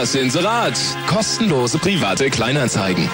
Das Inserat. Kostenlose private Kleinanzeigen.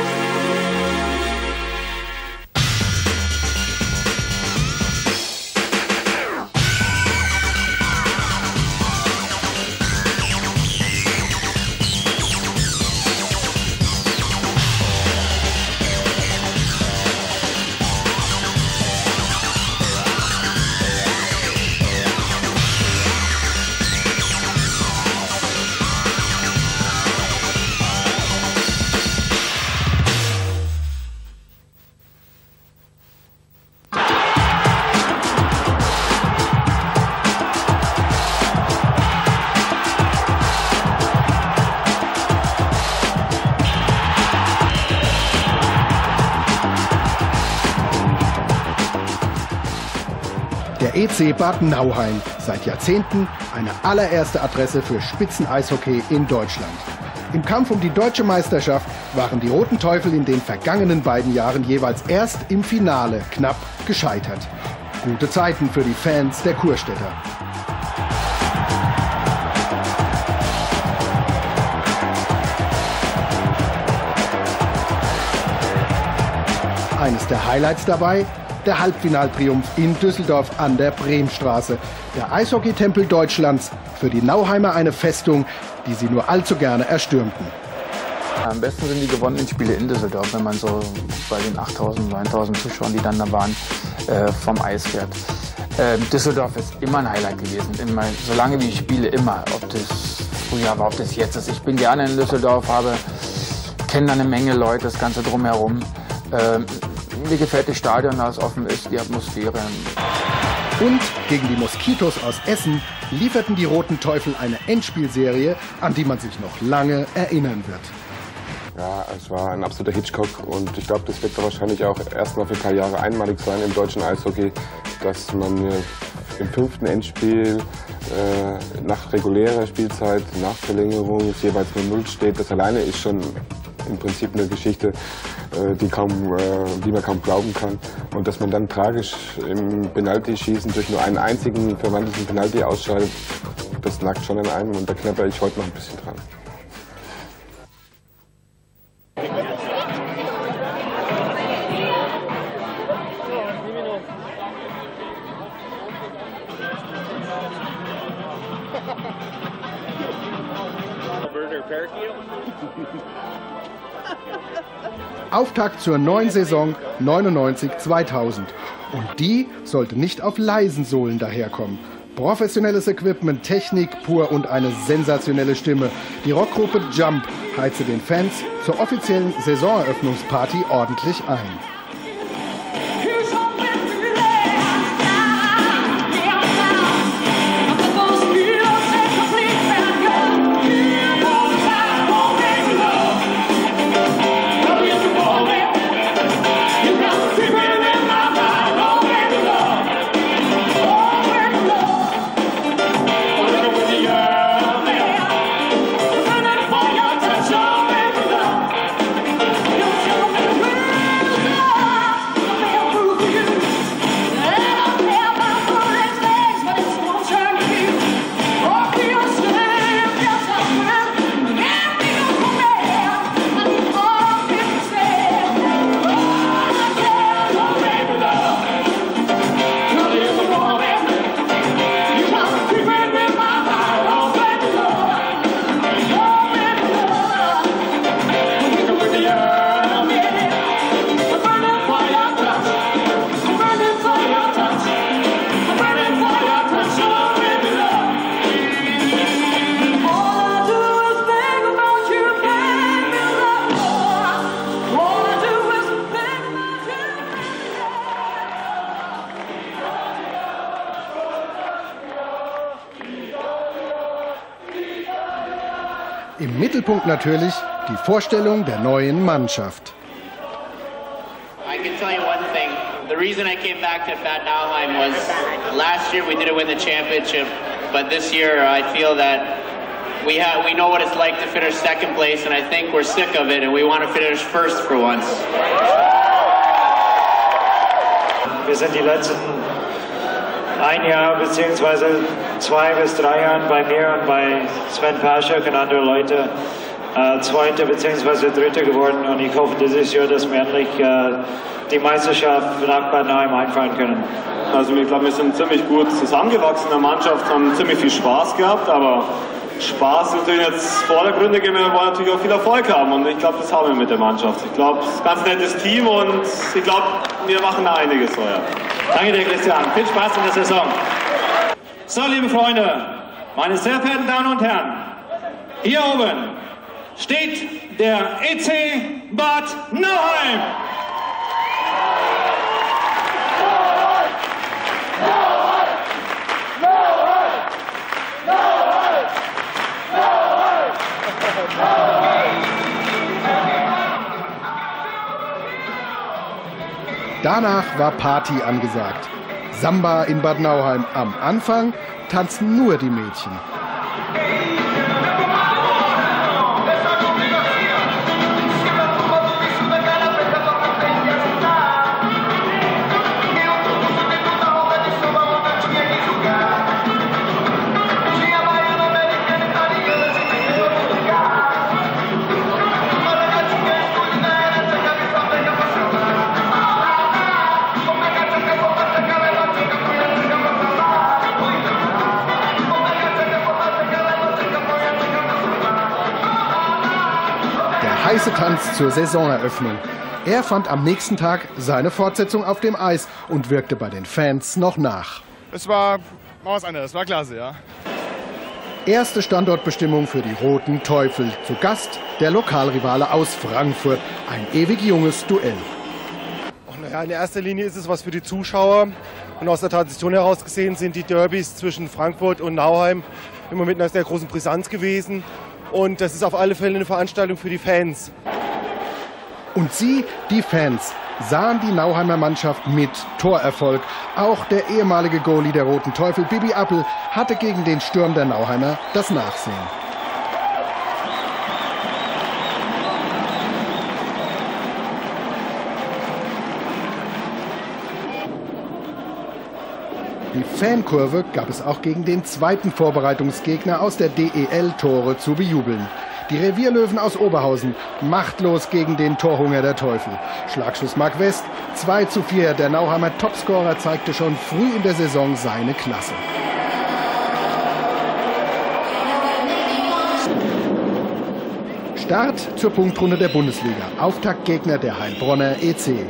EC Bad Nauheim, seit Jahrzehnten eine allererste Adresse für Spitzeneishockey in Deutschland. Im Kampf um die deutsche Meisterschaft waren die Roten Teufel in den vergangenen beiden Jahren jeweils erst im Finale knapp gescheitert. Gute Zeiten für die Fans der Kurstädter. Eines der Highlights dabei, der Halbfinaltriumph in Düsseldorf an der Bremstraße. Der Eishockeytempel Deutschlands, für die Nauheimer eine Festung, die sie nur allzu gerne erstürmten. Am besten sind die gewonnenen Spiele in Düsseldorf, wenn man so bei den 8000, 9000 Zuschauern, die dann da waren, äh, vom Eis fährt. Äh, Düsseldorf ist immer ein Highlight gewesen, immer, solange wie ich spiele, immer. Ob das früher war, ob das jetzt ist. Ich bin gerne in Düsseldorf, habe, kenne da eine Menge Leute, das Ganze drumherum. Äh, mir gefällt das Stadion, da es offen ist, die Atmosphäre. Und gegen die Moskitos aus Essen lieferten die Roten Teufel eine Endspielserie, an die man sich noch lange erinnern wird. Ja, es war ein absoluter Hitchcock und ich glaube, das wird wahrscheinlich auch erst mal für ein paar Jahre einmalig sein im deutschen Eishockey, dass man im fünften Endspiel äh, nach regulärer Spielzeit, nach Verlängerung jeweils 0-0 steht. Das alleine ist schon im Prinzip eine Geschichte, äh, die, kaum, äh, die man kaum glauben kann. Und dass man dann tragisch im Penalty-Schießen durch nur einen einzigen verwandelten Penalty ausscheidet, das nagt schon an einem und da knapper ich heute noch ein bisschen dran. Auftakt zur neuen Saison 99-2000. Und die sollte nicht auf leisen Sohlen daherkommen. Professionelles Equipment, Technik pur und eine sensationelle Stimme. Die Rockgruppe Jump heizte den Fans zur offiziellen Saisoneröffnungsparty ordentlich ein. Natürlich die Vorstellung der neuen Mannschaft. I can tell you one thing. The reason I came back to Bad Nauheim was last year we didn't win the championship, but this year I feel that we have we know what it's like to finish second place, and I think we're sick of it, and we want to finish first for once. Wir sind die letzten ein Jahr beziehungsweise zwei bis drei Jahren bei mir und bei Sven Paschak und anderen Leuten äh, Zweiter bzw. Dritter geworden und ich hoffe dieses Jahr, dass wir endlich äh, die Meisterschaft nach Bad Nauheim einfahren können. Also ich glaube, wir sind ziemlich gut zusammengewachsen in der Mannschaft, haben ziemlich viel Spaß gehabt, aber Spaß natürlich jetzt vordergründig, wir wollen natürlich auch viel Erfolg haben und ich glaube, das haben wir mit der Mannschaft. Ich glaube, es ist ein ganz nettes Team und ich glaube, wir machen da einiges heuer. Danke dir, Christian. Viel Spaß in der Saison. So, liebe Freunde, meine sehr verehrten Damen und Herren, hier oben steht der EC Bad Nauheim. Danach war Party angesagt. Samba in Bad Nauheim. Am Anfang tanzen nur die Mädchen. Heiße Tanz zur Saisoneröffnung. Er fand am nächsten Tag seine Fortsetzung auf dem Eis und wirkte bei den Fans noch nach. Es war mal was anderes, war klasse, ja. Erste Standortbestimmung für die Roten Teufel. Zu Gast der Lokalrivale aus Frankfurt. Ein ewig junges Duell. Ja, in erster Linie ist es was für die Zuschauer. Und aus der Tradition heraus gesehen sind die Derbys zwischen Frankfurt und Nauheim immer mit einer sehr großen Brisanz gewesen. Und das ist auf alle Fälle eine Veranstaltung für die Fans. Und sie, die Fans, sahen die Nauheimer Mannschaft mit Torerfolg. Auch der ehemalige Goalie der Roten Teufel, Bibi Appel, hatte gegen den Sturm der Nauheimer das Nachsehen. Die Fankurve gab es auch gegen den zweiten Vorbereitungsgegner aus der DEL Tore zu bejubeln. Die Revierlöwen aus Oberhausen machtlos gegen den Torhunger der Teufel. Schlagschuss Mark West 2 zu 4. Der Nauheimer Topscorer zeigte schon früh in der Saison seine Klasse. Start zur Punktrunde der Bundesliga. Auftaktgegner der Heilbronner EC.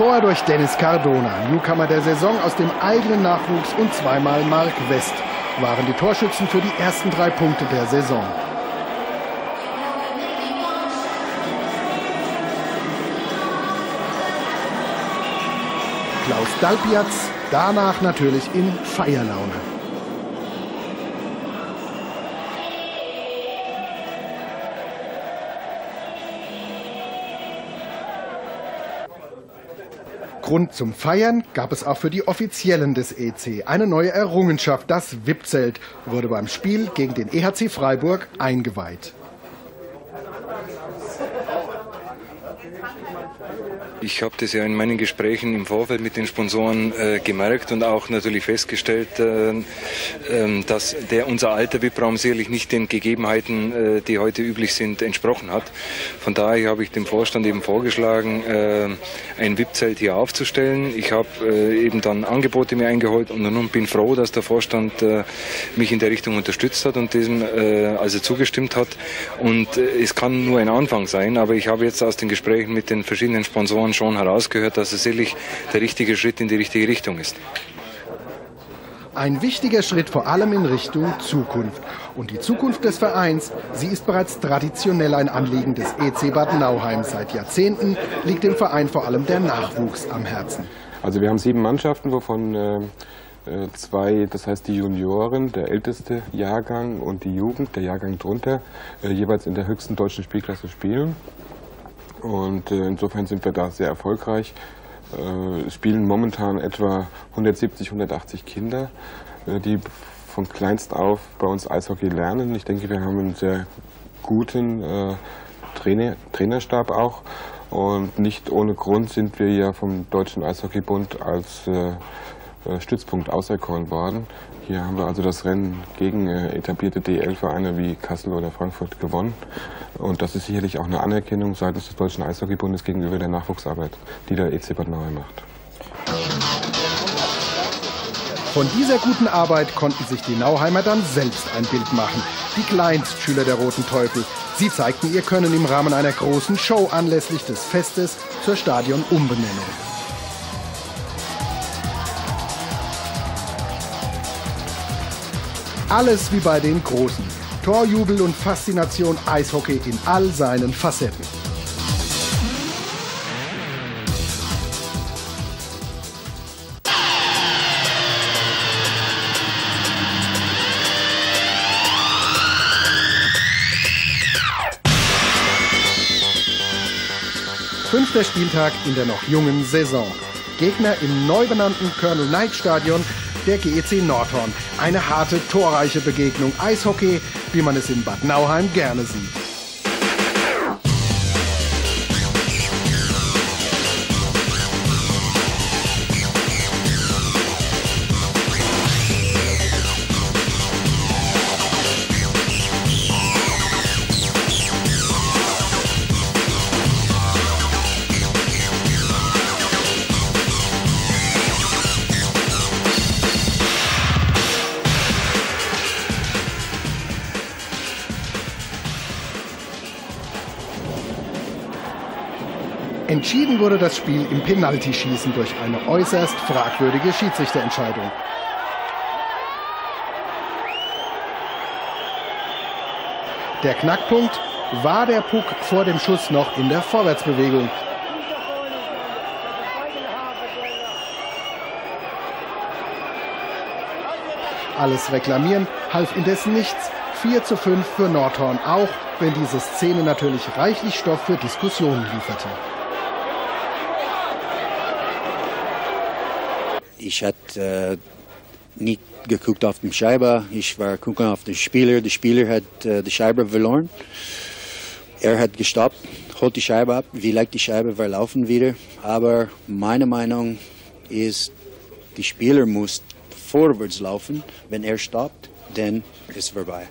Tor durch Dennis Cardona, Newcomer der Saison aus dem eigenen Nachwuchs und zweimal Mark West, waren die Torschützen für die ersten drei Punkte der Saison. Klaus Dalpiatz, danach natürlich in Feierlaune. Grund zum Feiern gab es auch für die Offiziellen des EC. Eine neue Errungenschaft, das VIP-Zelt, wurde beim Spiel gegen den EHC Freiburg eingeweiht. Ich habe das ja in meinen Gesprächen im Vorfeld mit den Sponsoren äh, gemerkt und auch natürlich festgestellt, äh, äh, dass der unser alter VIP-Raum sicherlich nicht den Gegebenheiten, äh, die heute üblich sind, entsprochen hat. Von daher habe ich dem Vorstand eben vorgeschlagen, äh, ein VIP-Zelt hier aufzustellen. Ich habe äh, eben dann Angebote mir eingeholt und nun bin froh, dass der Vorstand mich in der Richtung unterstützt hat und diesem also zugestimmt hat. Und es kann nur ein Anfang sein, aber ich habe jetzt aus den Gesprächen mit den verschiedenen Sponsoren schon herausgehört, dass es sicherlich der richtige Schritt in die richtige Richtung ist. Ein wichtiger Schritt vor allem in Richtung Zukunft. Und die Zukunft des Vereins, sie ist bereits traditionell ein Anliegen des EC Bad Nauheim. Seit Jahrzehnten liegt dem Verein vor allem der Nachwuchs am Herzen. Also wir haben sieben Mannschaften, wovon äh, äh, zwei, das heißt die Junioren, der älteste Jahrgang und die Jugend, der Jahrgang drunter, äh, jeweils in der höchsten deutschen Spielklasse spielen. Und äh, insofern sind wir da sehr erfolgreich. Äh, Es spielen momentan etwa 170, 180 Kinder, äh, die von kleinst auf bei uns Eishockey lernen. Ich denke, wir haben einen sehr guten äh, Trainer, Trainerstab auch. Und nicht ohne Grund sind wir ja vom Deutschen Eishockeybund als äh, äh Stützpunkt auserkoren worden. Hier haben wir also das Rennen gegen etablierte DL-Vereine wie Kassel oder Frankfurt gewonnen. Und das ist sicherlich auch eine Anerkennung seitens des Deutschen Eishockeybundes gegenüber der Nachwuchsarbeit, die der EC Bad Nauheim macht. Von dieser guten Arbeit konnten sich die Nauheimer dann selbst ein Bild machen. Die Kleinstschüler der Roten Teufel. Sie zeigten ihr Können im Rahmen einer großen Show anlässlich des Festes zur Stadionumbenennung. Alles wie bei den Großen. Torjubel und Faszination Eishockey in all seinen Facetten. Fünfter Spieltag in der noch jungen Saison. Gegner im neu benannten Colonel Knight Stadion der GEC Nordhorn. Eine harte, torreiche Begegnung. Eishockey, wie man es in Bad Nauheim gerne sieht. Wurde das Spiel im Penaltyschießen durch eine äußerst fragwürdige Schiedsrichterentscheidung. Der Knackpunkt war der Puck vor dem Schuss noch in der Vorwärtsbewegung. Alles reklamieren half indessen nichts. 4 zu 5 für Nordhorn, auch wenn diese Szene natürlich reichlich Stoff für Diskussionen lieferte. Ich hatte äh, nicht geguckt auf den Scheibe, ich war gucken auf den Spieler. Der Spieler hat äh, die Scheibe verloren. Er hat gestoppt, holt die Scheibe ab, vielleicht die Scheibe war laufen wieder. Aber meine Meinung ist, die Spieler muss vorwärts laufen. Wenn er stoppt, dann ist es vorbei.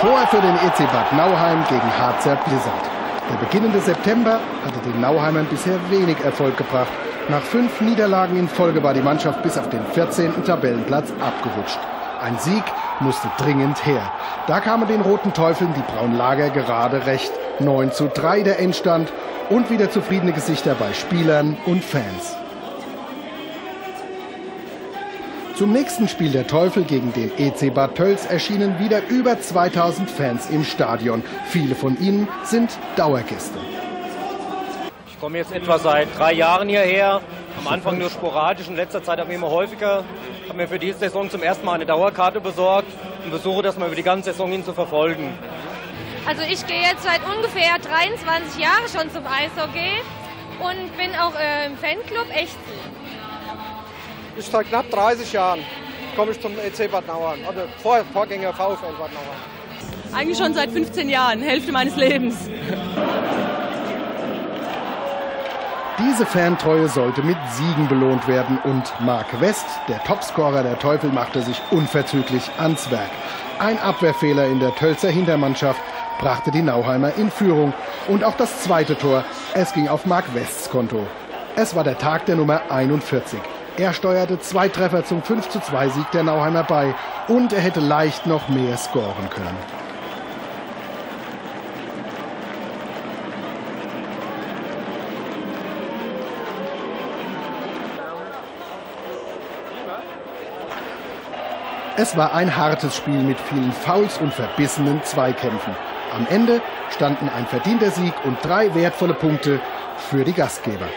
Tor für den EC Bad Nauheim gegen Harzer Blizzard. Der beginnende September hatte den Nauheimern bisher wenig Erfolg gebracht. Nach fünf Niederlagen in Folge war die Mannschaft bis auf den 14. Tabellenplatz abgerutscht. Ein Sieg musste dringend her. Da kamen den Roten Teufeln die Braunlager gerade recht. 9 zu 3 der Endstand und wieder zufriedene Gesichter bei Spielern und Fans. Zum nächsten Spiel der Teufel gegen den EC Bad Tölz erschienen wieder über 2000 Fans im Stadion. Viele von ihnen sind Dauergäste. Ich komme jetzt etwa seit drei Jahren hierher. Am Anfang nur sporadisch, in letzter Zeit aber immer häufiger. Ich habe mir für diese Saison zum ersten Mal eine Dauerkarte besorgt und versuche das mal über die ganze Saison hin zu verfolgen. Also ich gehe jetzt seit ungefähr 23 Jahren schon zum Eishockey und bin auch äh, im Fanclub Echtzee. Ich seit knapp 30 Jahren komme ich zum EC Bad Nauheim, also Vor Vorgänger VfL Bad Nauheim. Eigentlich schon seit 15 Jahren, Hälfte meines Lebens. Diese Fantreue sollte mit Siegen belohnt werden und Mark West, der Topscorer der Teufel, machte sich unverzüglich ans Werk. Ein Abwehrfehler in der Tölzer Hintermannschaft brachte die Nauheimer in Führung und auch das zweite Tor, es ging auf Mark Wests Konto. Es war der Tag der Nummer 41. Er steuerte zwei Treffer zum 5 zu 2 Sieg der Nauheimer bei und er hätte leicht noch mehr scoren können. Es war ein hartes Spiel mit vielen Fouls und verbissenen Zweikämpfen. Am Ende standen ein verdienter Sieg und drei wertvolle Punkte für die Gastgeber.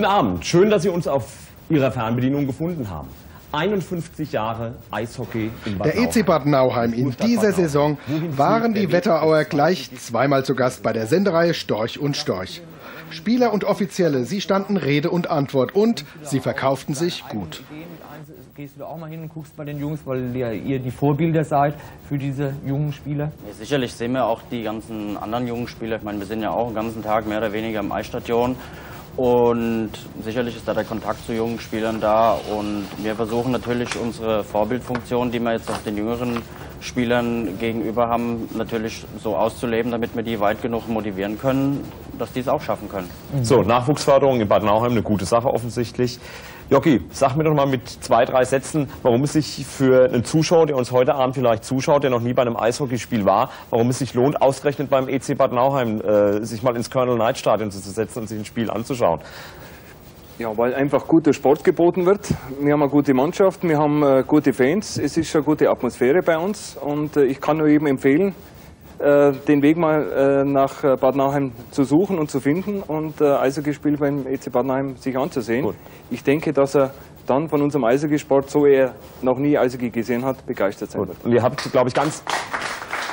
Guten Abend. Schön, dass Sie uns auf Ihrer Fernbedienung gefunden haben. 51 Jahre Eishockey in Bad Der EC Bad Nauheim in dieser Saison waren die Wetterauer gleich zweimal zu Gast bei der Sendereihe Storch und Storch. Spieler und Offizielle, sie standen Rede und Antwort und sie verkauften sich gut. Gehst du da auch mal hin und guckst bei den Jungs, weil ihr, ihr die Vorbilder seid für diese jungen Spieler? Ja, sicherlich sehen wir auch die ganzen anderen jungen Spieler. Ich meine, wir sind ja auch den ganzen Tag mehr oder weniger im Eisstadion. Und sicherlich ist da der Kontakt zu jungen Spielern da. Und wir versuchen natürlich unsere Vorbildfunktion, die wir jetzt auch den jüngeren Spielern gegenüber haben, natürlich so auszuleben, damit wir die weit genug motivieren können, dass die es auch schaffen können. So, Nachwuchsförderung in Bad Nauheim, eine gute Sache offensichtlich. Jocky, sag mir doch mal mit zwei, drei Sätzen, warum es sich für einen Zuschauer, der uns heute Abend vielleicht zuschaut, der noch nie bei einem Eishockeyspiel war, warum es sich lohnt, ausgerechnet beim EC Bad Nauheim äh, sich mal ins Colonel Knight Stadion zu setzen und sich ein Spiel anzuschauen. Ja, weil einfach guter Sport geboten wird. Wir haben eine gute Mannschaft, wir haben äh, gute Fans, es ist eine gute Atmosphäre bei uns und äh, ich kann nur jedem empfehlen, den Weg mal äh, nach äh, Bad Nauheim zu suchen und zu finden und äh, Eishockeyspiel beim EC Bad Nauheim sich anzusehen. Gut. Ich denke, dass er dann von unserem Eishockeysport, so er noch nie Eishockey gesehen hat, begeistert sein wird. Und ihr habt, glaube ich, ganz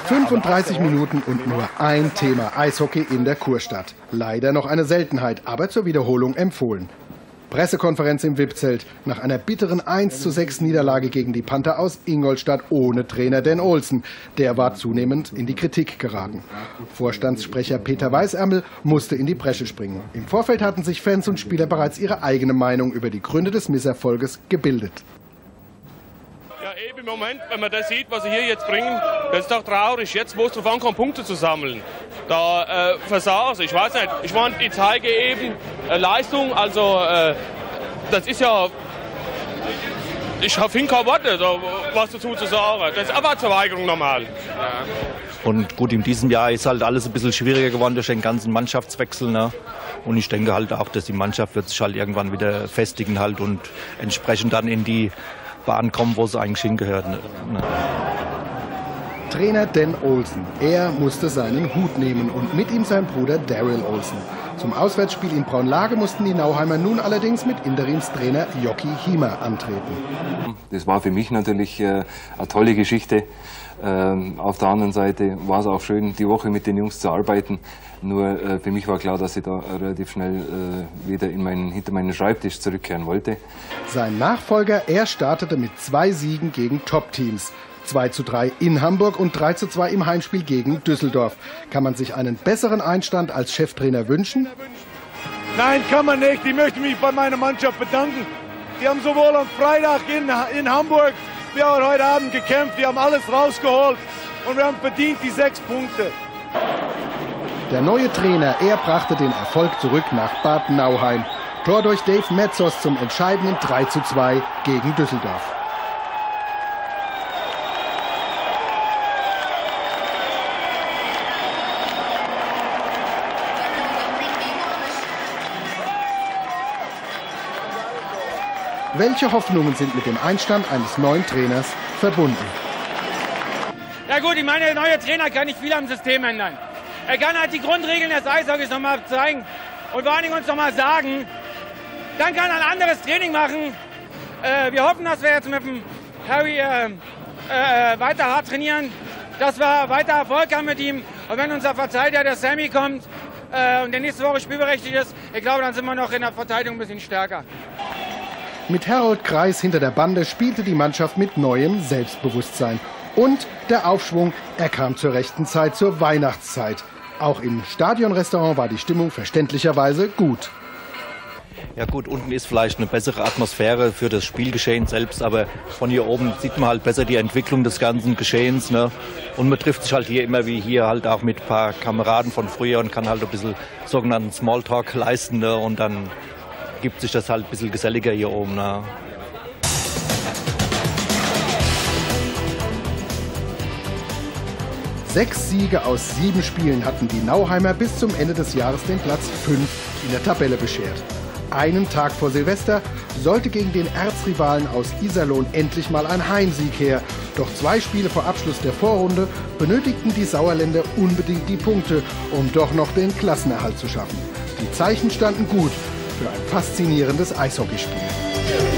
35 Minuten und nur ein Thema Eishockey in der Kurstadt. Leider noch eine Seltenheit, aber zur Wiederholung empfohlen. Pressekonferenz im VIP-Zelt nach einer bitteren 1 zu 6 Niederlage gegen die Panther aus Ingolstadt ohne Trainer Dan Olsen. Der war zunehmend in die Kritik geraten. Vorstandssprecher Peter Weißärmel musste in die Bresche springen. Im Vorfeld hatten sich Fans und Spieler bereits ihre eigene Meinung über die Gründe des Misserfolges gebildet. Eben im Moment, wenn man das sieht, was sie hier jetzt bringen, das ist doch traurig. Jetzt, wo es drauf ankommt, Punkte zu sammeln, da äh, versagst Ich weiß nicht. Ich meine, ich zeige eben äh, Leistung, also äh, das ist ja. Ich habe kein Worte, so, was dazu zu sagen. Das ist aber Verweigerung normal. Ja. Und gut, in diesem Jahr ist halt alles ein bisschen schwieriger geworden durch den ganzen Mannschaftswechsel. Ne? Und ich denke halt auch, dass die Mannschaft wird sich halt irgendwann wieder festigen halt und entsprechend dann in die Bahn kommen, wo sie eigentlich hingehört. Ne? Trainer Dan Olsen. Er musste seinen Hut nehmen und mit ihm sein Bruder Daryl Olsen. Zum Auswärtsspiel in Braunlage mussten die Nauheimer nun allerdings mit Interimstrainer Jocky Hiemer antreten. Das war für mich natürlich äh, eine tolle Geschichte. Ähm, auf der anderen Seite war es auch schön, die Woche mit den Jungs zu arbeiten. Nur äh, für mich war klar, dass ich da relativ schnell äh, wieder in meinen, hinter meinen Schreibtisch zurückkehren wollte. Sein Nachfolger, er startete mit zwei Siegen gegen Top-Teams. 2 zu 3 in Hamburg und 3 zu 2 im Heimspiel gegen Düsseldorf. Kann man sich einen besseren Einstand als Cheftrainer wünschen? Nein, kann man nicht. Ich möchte mich bei meiner Mannschaft bedanken. Die haben sowohl am Freitag in, in Hamburg wie auch heute Abend gekämpft. Die haben alles rausgeholt und wir haben verdient die sechs Punkte. Der neue Trainer, er brachte den Erfolg zurück nach Bad Nauheim. Tor durch Dave Metzos zum entscheidenden 3 zu 2 gegen Düsseldorf. Welche Hoffnungen sind mit dem Einstand eines neuen Trainers verbunden? Ja gut, ich meine, der neue Trainer kann nicht viel am System ändern. Er kann halt die Grundregeln des Eishockeys nochmal zeigen und vor allen Dingen uns nochmal sagen. Dann kann er ein anderes Training machen. Äh, wir hoffen, dass wir jetzt mit dem Harry äh, äh, weiter hart trainieren, dass wir weiter Erfolg haben mit ihm. Und wenn unser Verteidiger, der Sammy, kommt äh, und der nächste Woche spielberechtigt ist, ich glaube, dann sind wir noch in der Verteidigung ein bisschen stärker. Mit Harold Kreis hinter der Bande spielte die Mannschaft mit neuem Selbstbewusstsein. Und der Aufschwung, er kam zur rechten Zeit, zur Weihnachtszeit. Auch im Stadionrestaurant war die Stimmung verständlicherweise gut. Ja gut, unten ist vielleicht eine bessere Atmosphäre für das Spielgeschehen selbst, aber von hier oben sieht man halt besser die Entwicklung des ganzen Geschehens. Ne? Und man trifft sich halt hier immer wie hier halt auch mit ein paar Kameraden von früher und kann halt ein bisschen sogenannten Smalltalk leisten. Ne? Und dann gibt sich das halt ein bisschen geselliger hier oben. Ne? Sechs Siege aus sieben Spielen hatten die Nauheimer bis zum Ende des Jahres den Platz 5 in der Tabelle beschert. Einen Tag vor Silvester sollte gegen den Erzrivalen aus Iserlohn endlich mal ein Heimsieg her. Doch zwei Spiele vor Abschluss der Vorrunde benötigten die Sauerländer unbedingt die Punkte, um doch noch den Klassenerhalt zu schaffen. Die Zeichen standen gut für ein faszinierendes Eishockeyspiel.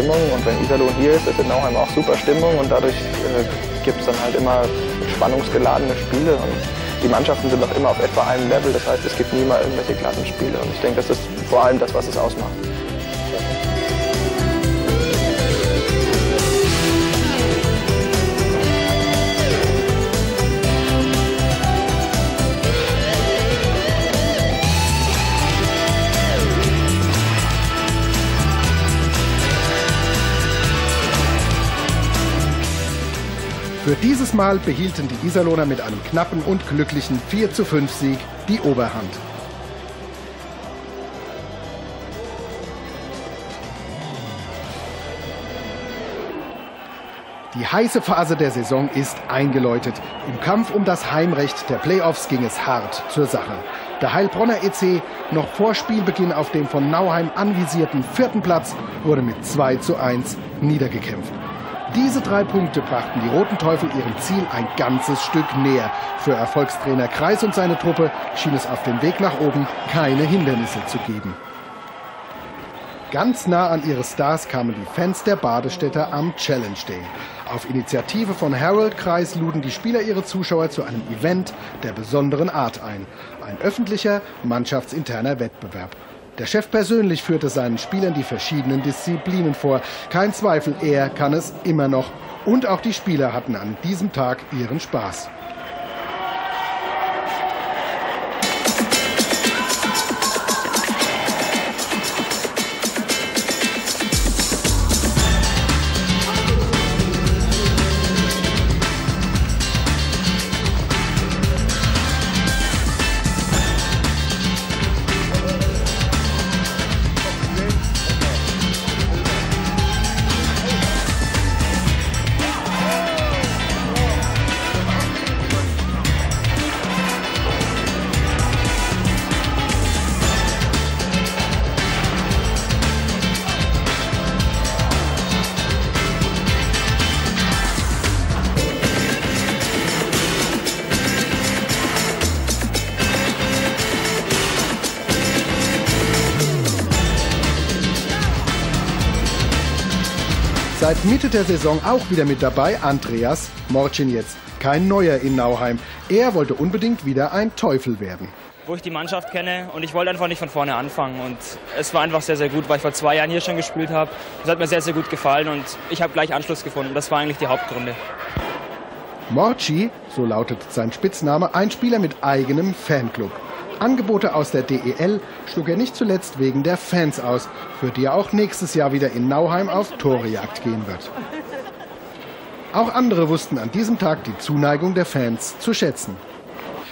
Stimmung. Und wenn Iserlohn hier ist, ist in Nauheim auch super Stimmung. Und dadurch äh, gibt es dann halt immer spannungsgeladene Spiele. Und die Mannschaften sind auch immer auf etwa einem Level, das heißt es gibt nie mal irgendwelche glatten Spiele. Und ich denke, das ist vor allem das, was es ausmacht. Für dieses Mal behielten die Iserlohner mit einem knappen und glücklichen 4 zu 5 Sieg die Oberhand. Die heiße Phase der Saison ist eingeläutet. Im Kampf um das Heimrecht der Playoffs ging es hart zur Sache. Der Heilbronner EC, noch vor Spielbeginn auf dem von Nauheim anvisierten vierten Platz, wurde mit 2 zu 1 niedergekämpft. Diese drei Punkte brachten die Roten Teufel ihrem Ziel ein ganzes Stück näher. Für Erfolgstrainer Kreis und seine Truppe schien es auf dem Weg nach oben keine Hindernisse zu geben. Ganz nah an ihre Stars kamen die Fans der Badestädter am Challenge Day. Auf Initiative von Harold Kreis luden die Spieler ihre Zuschauer zu einem Event der besonderen Art ein. Ein öffentlicher, mannschaftsinterner Wettbewerb. Der Chef persönlich führte seinen Spielern die verschiedenen Disziplinen vor. Kein Zweifel, er kann es immer noch. Und auch die Spieler hatten an diesem Tag ihren Spaß. Seit Mitte der Saison auch wieder mit dabei Andreas Morcin jetzt. Kein Neuer in Nauheim. Er wollte unbedingt wieder ein Teufel werden. Wo ich die Mannschaft kenne und ich wollte einfach nicht von vorne anfangen. Und es war einfach sehr, sehr gut, weil ich vor zwei Jahren hier schon gespielt habe. Es hat mir sehr, sehr gut gefallen und ich habe gleich Anschluss gefunden. Das war eigentlich die Hauptgründe. Morci, so lautet sein Spitzname, ein Spieler mit eigenem Fanclub. Angebote aus der DEL schlug er nicht zuletzt wegen der Fans aus, für die er auch nächstes Jahr wieder in Nauheim auf Torejagd gehen wird. Auch andere wussten an diesem Tag die Zuneigung der Fans zu schätzen.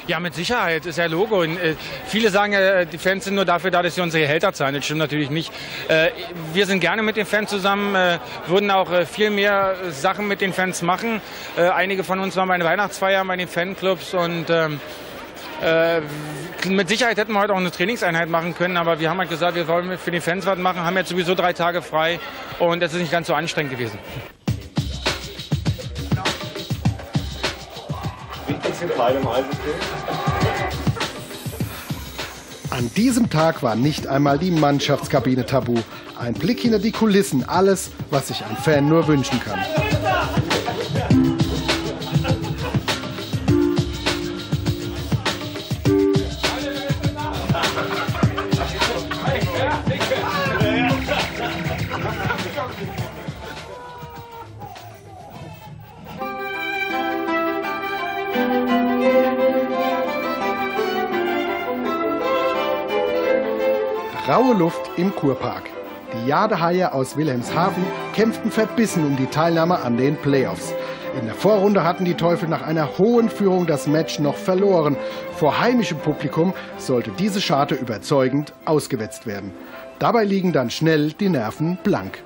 Ja, mit Sicherheit, ist ja Logo. Und, äh, viele sagen, äh, die Fans sind nur dafür da, dass sie unsere Gehälter zahlen. Das stimmt natürlich nicht. Äh, wir sind gerne mit den Fans zusammen, äh, würden auch äh, viel mehr Sachen mit den Fans machen. Äh, einige von uns waren bei den Weihnachtsfeiern, bei den Fanclubs und ähm, äh, mit Sicherheit hätten wir heute auch eine Trainingseinheit machen können, aber wir haben halt gesagt, wir wollen für die Fans was machen, haben jetzt sowieso drei Tage frei und es ist nicht ganz so anstrengend gewesen. An diesem Tag war nicht einmal die Mannschaftskabine tabu. Ein Blick hinter die Kulissen, alles, was sich ein Fan nur wünschen kann. Raue Luft im Kurpark. Die Jadehaie aus Wilhelmshaven kämpften verbissen um die Teilnahme an den Playoffs. In der Vorrunde hatten die Teufel nach einer hohen Führung das Match noch verloren. Vor heimischem Publikum sollte diese Scharte überzeugend ausgewetzt werden. Dabei liegen dann schnell die Nerven blank.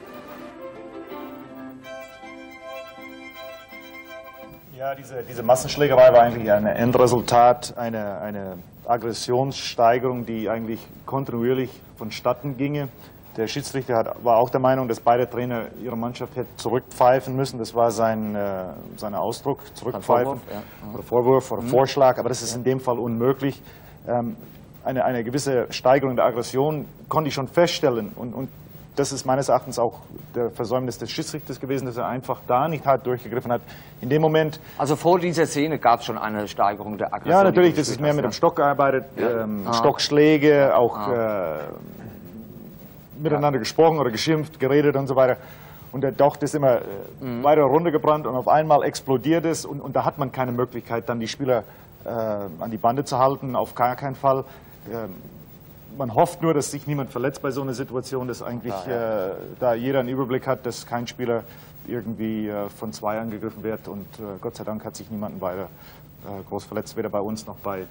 Ja, diese, diese Massenschlägerei war eigentlich ein Endresultat, eine, eine Aggressionssteigerung, die eigentlich kontinuierlich vonstatten ginge. Der Schiedsrichter hat, war auch der Meinung, dass beide Trainer ihre Mannschaft hätten zurückpfeifen müssen. Das war sein, äh, sein Ausdruck, zurückpfeifen. Vorwurf, ja. Oder Vorwurf oder Mhm. Vorschlag, aber das ist in dem Fall unmöglich. Ähm, eine, eine gewisse Steigerung der Aggression konnte ich schon feststellen. Und, und das ist meines Erachtens auch der Versäumnis des Schiedsrichters gewesen, dass er einfach da nicht hart durchgegriffen hat. In dem Moment Also vor dieser Szene gab es schon eine Steigerung der Aggression. ja, natürlich, das ist mehr mit ja. dem Stock gearbeitet, Ja. ähm, Ah. Stockschläge, auch Ah. äh, miteinander gesprochen oder geschimpft, geredet und so weiter. Und der Docht ist immer äh, Mhm. weiter runtergebrannt und auf einmal explodiert es und, und da hat man keine Möglichkeit, dann die Spieler äh, an die Bande zu halten, auf gar keinen Fall. Ähm, man hofft nur, dass sich niemand verletzt bei so einer Situation, dass eigentlich Ja, Äh, da jeder einen Überblick hat, dass kein Spieler irgendwie äh, von zwei angegriffen wird und äh, Gott sei Dank hat sich niemand weiter äh, groß verletzt, weder bei uns noch bei äh,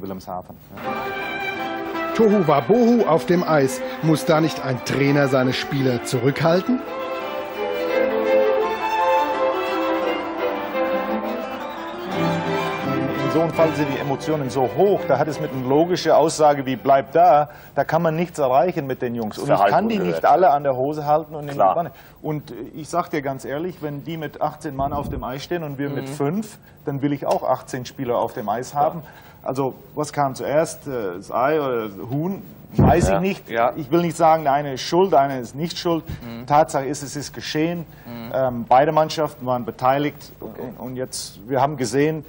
Wilhelmshaven. Ja. Tohu Wabohu auf dem Eis. Muss da nicht ein Trainer seine Spieler zurückhalten? So einem Fall sind die Emotionen so hoch, da hat es mit einer logischen Aussage wie bleib da, da kann man nichts erreichen mit den Jungs. Und ich kann die nicht alle an der Hose halten und in die Klar. Wanne. Und äh, ich sag dir ganz ehrlich, wenn die mit 18 Mann auf dem Eis stehen und wir mit Mhm. fünf, dann will ich auch 18 Spieler auf dem Eis haben. Also was kam zuerst, äh, das Ei oder das Huhn? Weiß Ja. ich nicht. Ich will nicht sagen, der eine ist schuld, der eine ist nicht schuld. Mhm. Tatsache ist, es ist geschehen. Ähm, beide Mannschaften waren beteiligt. Und, und jetzt, wir haben gesehen,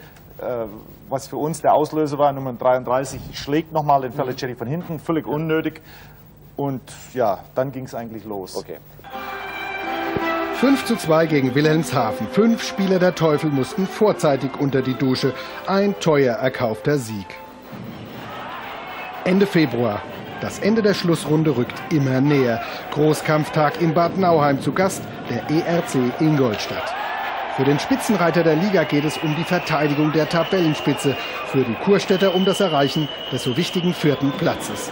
was für uns der Auslöser war. Nummer 33 schlägt nochmal den Felicetti von hinten, völlig unnötig. Und ja, dann ging es eigentlich los. Okay. 5 zu 2 gegen Wilhelmshaven. Fünf Spieler der Teufel mussten vorzeitig unter die Dusche. Ein teuer erkaufter Sieg. Ende Februar. Das Ende der Schlussrunde rückt immer näher. Großkampftag in Bad Nauheim zu Gast, der ERC Ingolstadt. Für den Spitzenreiter der Liga geht es um die Verteidigung der Tabellenspitze, für die Kurstädter um das Erreichen des so wichtigen vierten Platzes.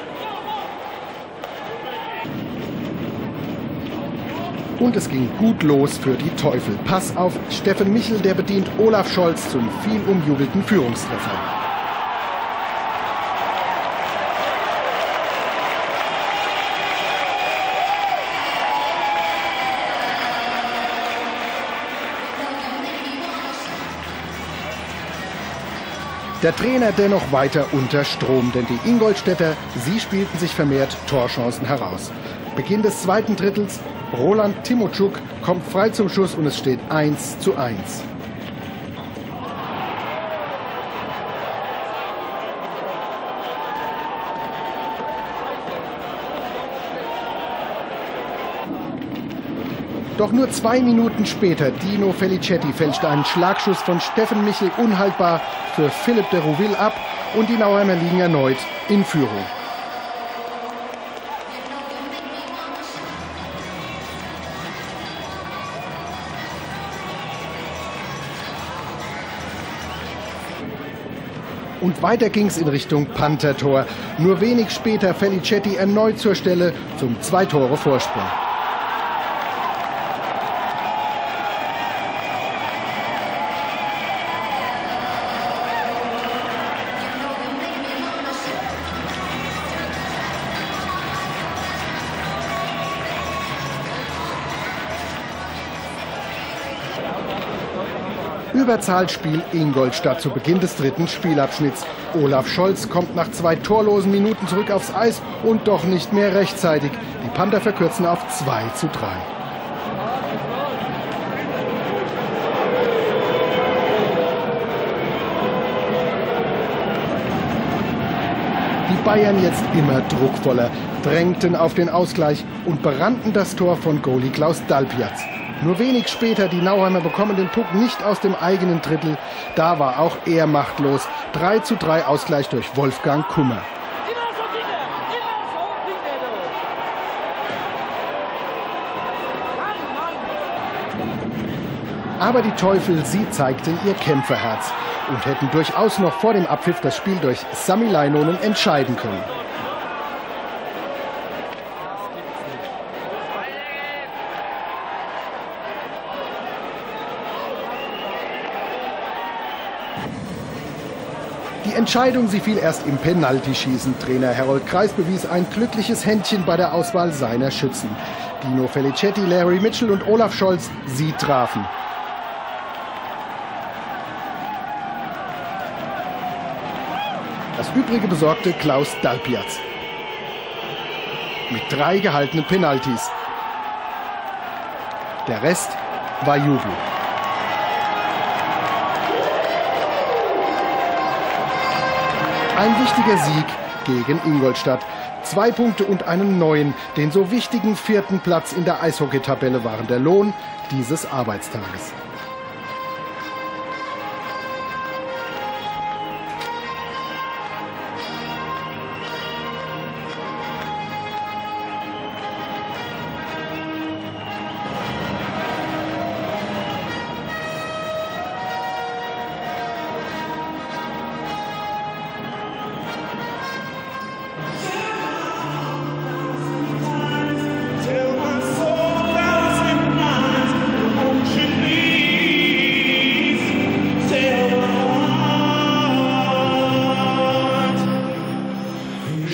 Und es ging gut los für die Teufel. Pass auf Steffen Michel, der bedient Olaf Scholz zum viel umjubelten Führungstreffer. Der Trainer dennoch weiter unter Strom, denn die Ingolstädter, sie spielten sich vermehrt Torchancen heraus. Beginn des zweiten Drittels, Roland Timotschuk kommt frei zum Schuss und es steht 1 zu 1. Doch nur zwei Minuten später, Dino Felicetti fälschte einen Schlagschuss von Steffen Michel unhaltbar für Philipp de Rouville ab und die Nauheimer liegen erneut in Führung. Und weiter ging's in Richtung Panthertor. Nur wenig später Felicetti erneut zur Stelle zum zwei Überzahlspiel Ingolstadt zu Beginn des dritten Spielabschnitts. Olaf Scholz kommt nach zwei torlosen Minuten zurück aufs Eis und doch nicht mehr rechtzeitig. Die Panther verkürzen auf 2 zu 3. Die Bayern jetzt immer druckvoller, drängten auf den Ausgleich und berannten das Tor von Goalie Klaus Dalpiaz. Nur wenig später die Nauheimer bekommen den Puck nicht aus dem eigenen Drittel. Da war auch er machtlos. 3 zu 3 Ausgleich durch Wolfgang Kummer. Aber die Teufel, sie zeigten ihr Kämpferherz und hätten durchaus noch vor dem Abpfiff das Spiel durch Sami Leinonen entscheiden können. Die Entscheidung, sie fiel erst im Penaltyschießen. Trainer Harold Kreis bewies ein glückliches Händchen bei der Auswahl seiner Schützen. Dino Felicetti, Larry Mitchell und Olaf Scholz, sie trafen. Das Übrige besorgte Klaus Dalpiaz. Mit drei gehaltenen Penalties. Der Rest war Jubel. Ein wichtiger Sieg gegen Ingolstadt. Zwei Punkte und einen neuen, den so wichtigen vierten Platz in der Eishockeytabelle waren der Lohn dieses Arbeitstages.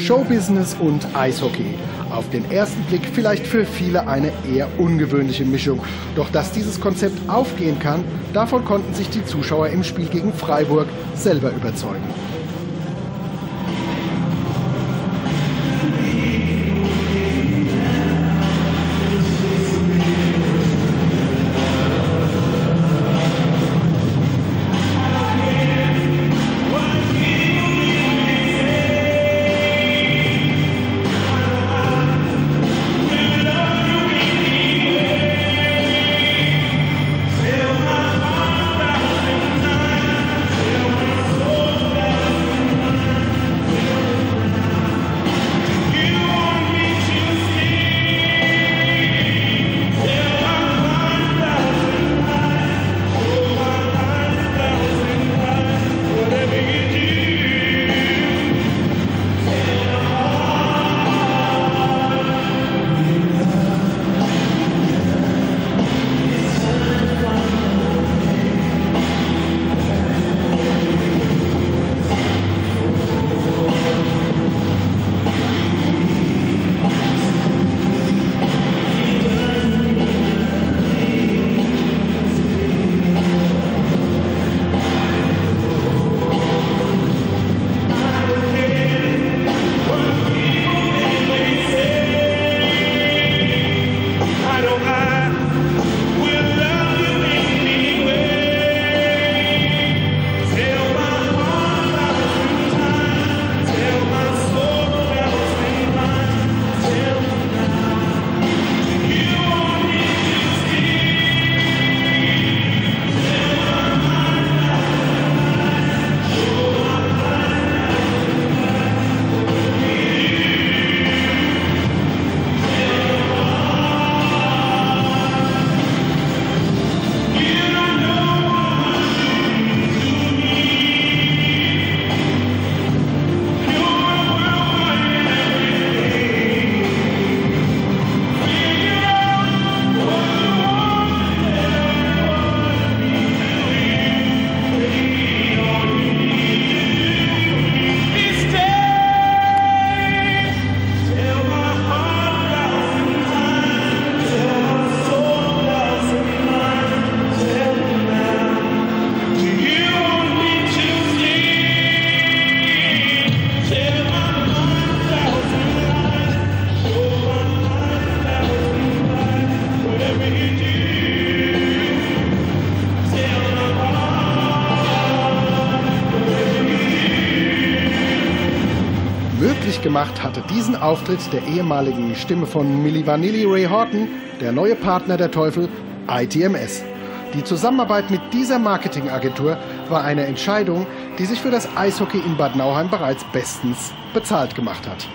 Showbusiness und Eishockey. Auf den ersten Blick vielleicht für viele eine eher ungewöhnliche Mischung. Doch dass dieses Konzept aufgehen kann, davon konnten sich die Zuschauer im Spiel gegen Freiburg selber überzeugen. Möglich gemacht hatte diesen Auftritt der ehemaligen Stimme von Milli Vanilli Ray Horton, der neue Partner der Teufel, ITMS. Die Zusammenarbeit mit dieser Marketingagentur war eine Entscheidung, die sich für das Eishockey in Bad Nauheim bereits bestens bezahlt gemacht hat.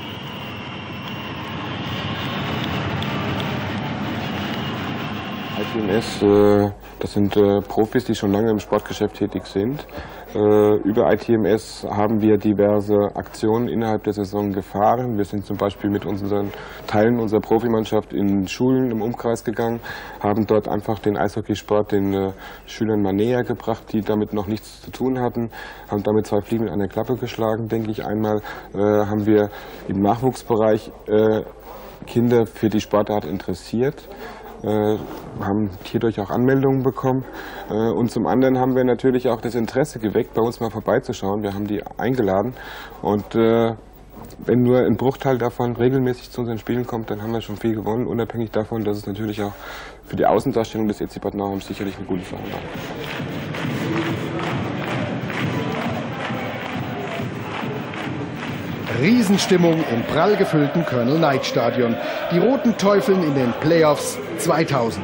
ITMS, äh, das sind äh, Profis, die schon lange im Sportgeschäft tätig sind. Äh, über ITMS haben wir diverse Aktionen innerhalb der Saison gefahren. Wir sind zum Beispiel mit unseren Teilen unserer Profimannschaft in Schulen im Umkreis gegangen, haben dort einfach den Eishockeysport den Schülern mal näher gebracht, die damit noch nichts zu tun hatten, haben damit zwei Fliegen mit einer Klappe geschlagen, denke ich. Einmal haben wir im Nachwuchsbereich Kinder für die Sportart interessiert äh, haben hierdurch auch Anmeldungen bekommen. Äh, und zum anderen haben wir natürlich auch das Interesse geweckt, bei uns mal vorbeizuschauen. Wir haben die eingeladen und äh, wenn nur ein Bruchteil davon regelmäßig zu unseren Spielen kommt, dann haben wir schon viel gewonnen, unabhängig davon, dass es natürlich auch für die Außendarstellung des EC Bad Nauheim sicherlich eine gute Sache war. Riesenstimmung im prall gefüllten Colonel Knight Stadion. Die Roten Teufeln in den Playoffs 2000.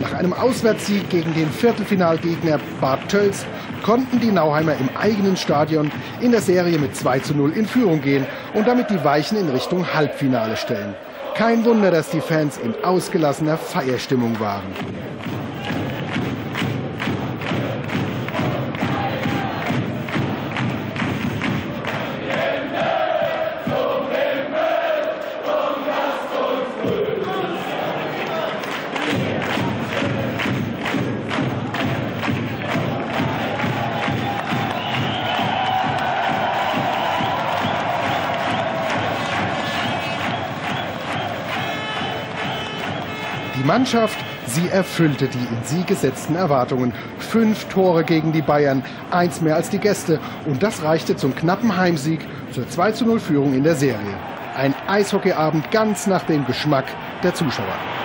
Nach einem Auswärtssieg gegen den Viertelfinalgegner Bad Tölz konnten die Nauheimer im eigenen Stadion in der Serie mit 2 zu 0 in Führung gehen und damit die Weichen in Richtung Halbfinale stellen. Kein Wunder, dass die Fans in ausgelassener Feierstimmung waren. Mannschaft, sie erfüllte die in sie gesetzten Erwartungen. Fünf Tore gegen die Bayern, eins mehr als die Gäste. Und das reichte zum knappen Heimsieg zur 2-0 Führung in der Serie. Ein Eishockeyabend ganz nach dem Geschmack der Zuschauer.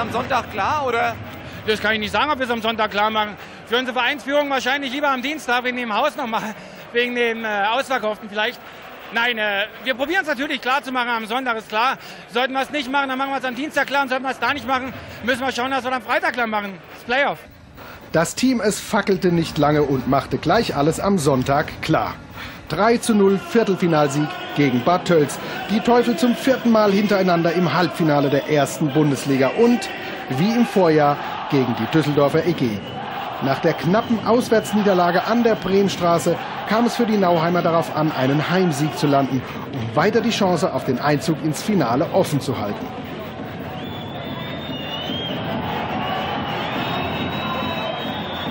Am Sonntag klar oder? Das kann ich nicht sagen, ob wir es am Sonntag klar machen. Für unsere Vereinsführung wahrscheinlich lieber am Dienstag wegen dem Haus nochmal, wegen dem äh, Ausverkauften vielleicht. Nein, äh, wir probieren es natürlich klar zu machen am Sonntag, ist klar. Sollten wir es nicht machen, dann machen wir es am Dienstag klar. Und sollten wir es da nicht machen, müssen wir schauen, dass wir es am Freitag klar machen. Das Playoff. Das Team es fackelte nicht lange und machte gleich alles am Sonntag klar. 3 zu 0 Viertelfinalsieg gegen Bad Tölz. Die Teufel zum vierten Mal hintereinander im Halbfinale der ersten Bundesliga und wie im Vorjahr gegen die Düsseldorfer EG. Nach der knappen Auswärtsniederlage an der Bremenstraße kam es für die Nauheimer darauf an, einen Heimsieg zu landen, um weiter die Chance auf den Einzug ins Finale offen zu halten.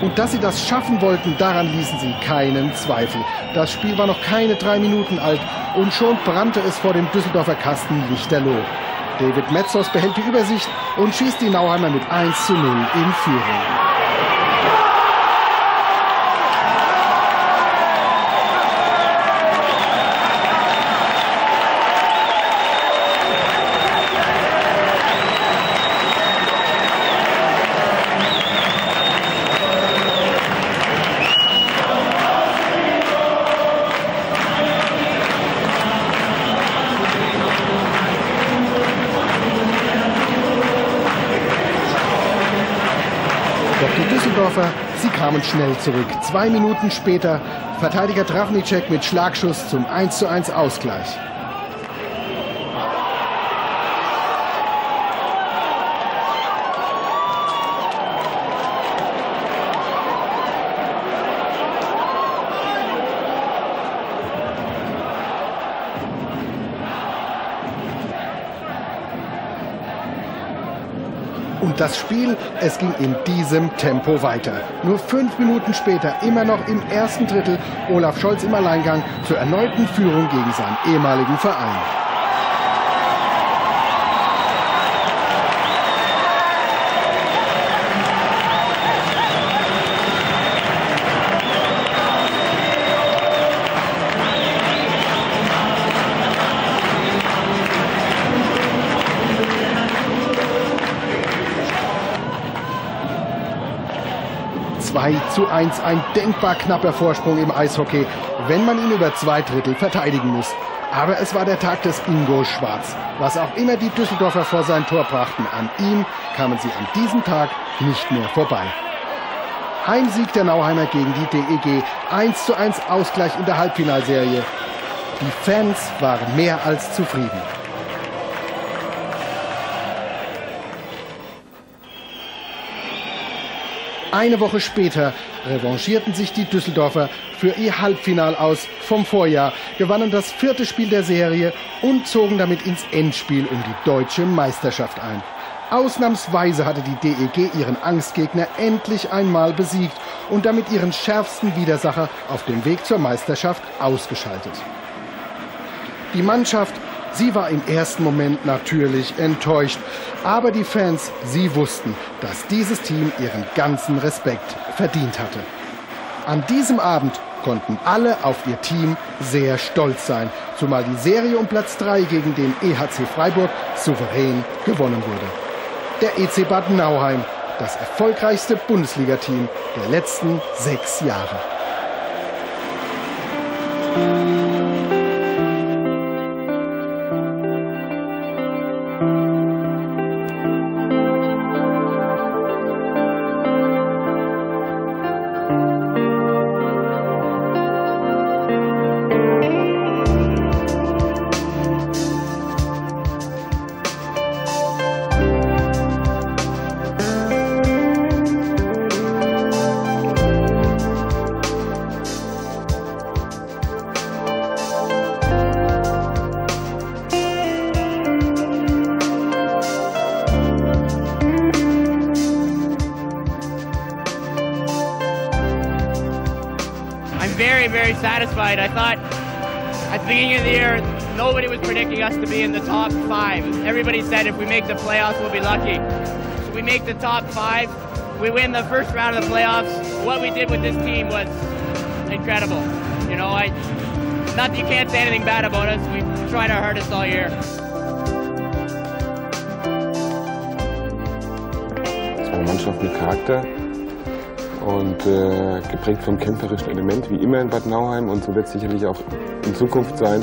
Und dass sie das schaffen wollten, daran ließen sie keinen Zweifel. Das Spiel war noch keine drei Minuten alt und schon brannte es vor dem Düsseldorfer Kasten lichterloh. David Metzos behält die Übersicht und schießt die Nauheimer mit 1 zu 0 in Führung. Kamen schnell zurück. Zwei Minuten später Verteidiger Travnicek mit Schlagschuss zum 1:1 Ausgleich. Das Spiel, es ging in diesem Tempo weiter. Nur fünf Minuten später, immer noch im ersten Drittel, Olaf Scholz im Alleingang zur erneuten Führung gegen seinen ehemaligen Verein. Zu 1. Ein denkbar knapper Vorsprung im Eishockey, wenn man ihn über zwei Drittel verteidigen muss. Aber es war der Tag des Ingo Schwarz. Was auch immer die Düsseldorfer vor sein Tor brachten, an ihm kamen sie an diesem Tag nicht mehr vorbei. Heimsieg der Nauheimer gegen die DEG. 1 zu 1 Ausgleich in der Halbfinalserie. Die Fans waren mehr als zufrieden. Eine Woche später revanchierten sich die Düsseldorfer für ihr Halbfinal aus vom Vorjahr, gewannen das vierte Spiel der Serie und zogen damit ins Endspiel um die deutsche Meisterschaft ein. Ausnahmsweise hatte die DEG ihren Angstgegner endlich einmal besiegt und damit ihren schärfsten Widersacher auf dem Weg zur Meisterschaft ausgeschaltet. Die Mannschaft Sie war im ersten Moment natürlich enttäuscht, aber die Fans, sie wussten, dass dieses Team ihren ganzen Respekt verdient hatte. An diesem Abend konnten alle auf ihr Team sehr stolz sein, zumal die Serie um Platz 3 gegen den EHC Freiburg souverän gewonnen wurde. Der EC Bad Nauheim, das erfolgreichste Bundesligateam der letzten sechs Jahre. Everybody said if we make the playoffs, we'll be lucky. So we make the top five. We win the first round of the playoffs. What we did with this team was incredible. You know, I not that you can't say anything bad about us. We tried our hardest all year. Es war Mannschaft mit Charakter und äh, geprägt vom kämpferischen Element, wie immer in Bad Nauheim und so wird es sicherlich auch in Zukunft sein.